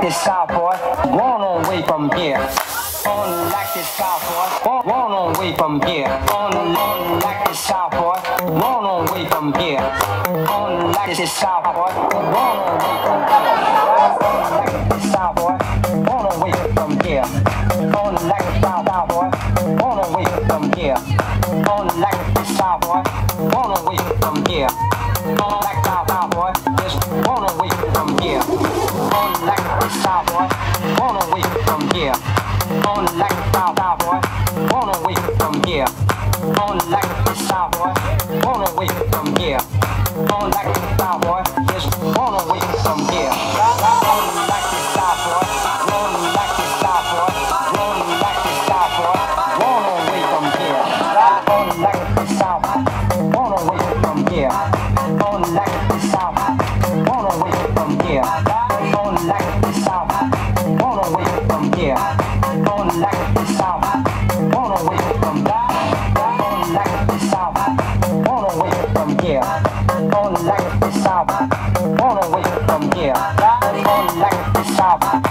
like this South boy, run away from here. On like this South boy, run away from here. On, on like this South boy, run away from here. On like this South boy, run away from here. On like this South boy, run away from here. On like this South South boy, run away from here. On like this South boy, run away from here. On like South South South boy, run away from here. On like South boy, run away from here. On like South boy, run away from here. On like South boy, run away from here. On like South boy, run like South boy, run like South boy, run away from here. On like South, run away from here. south, won't from here. Don't like the south, won't away from that. Don't like the south, won't away from here. Don't like the south, won't away from here. Don't like the south.